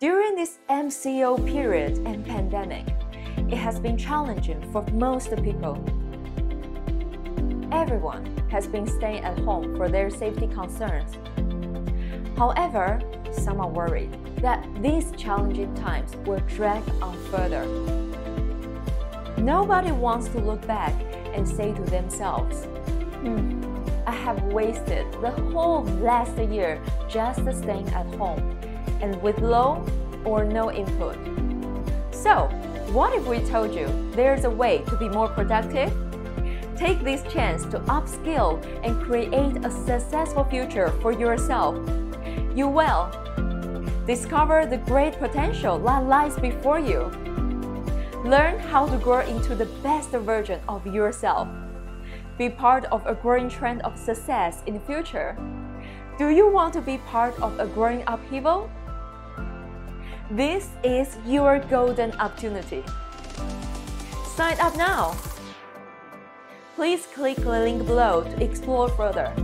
During this MCO period and pandemic, it has been challenging for most people. Everyone has been staying at home for their safety concerns. However, some are worried that these challenging times will drag on further. Nobody wants to look back and say to themselves, hmm, I have wasted the whole last year just staying at home and with low or no input. So, what if we told you there's a way to be more productive? Take this chance to upskill and create a successful future for yourself. You will discover the great potential that lies before you. Learn how to grow into the best version of yourself. Be part of a growing trend of success in the future. Do you want to be part of a growing upheaval? This is your golden opportunity. Sign up now! Please click the link below to explore further.